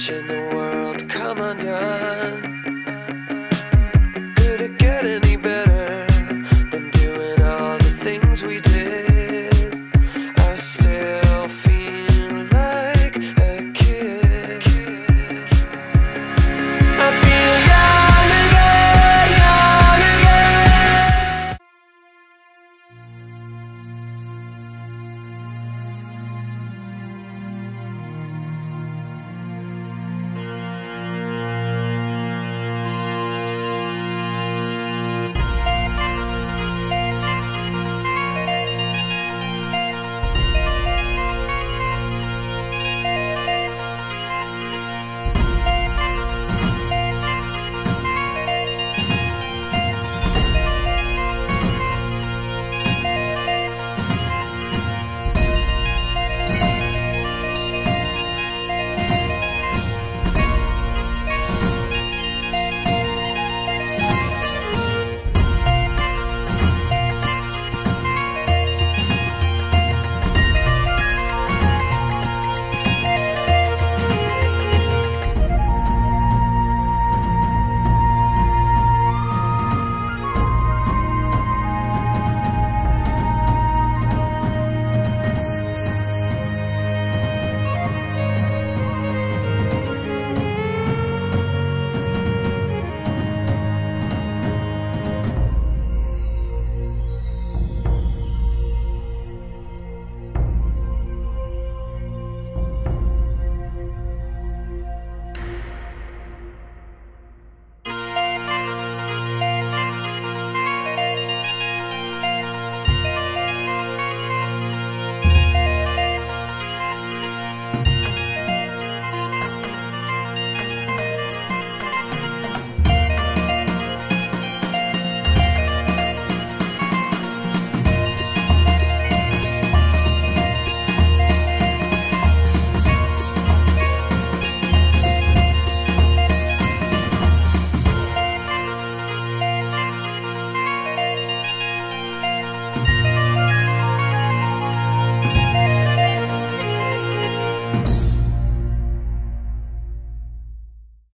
watching the world come undone.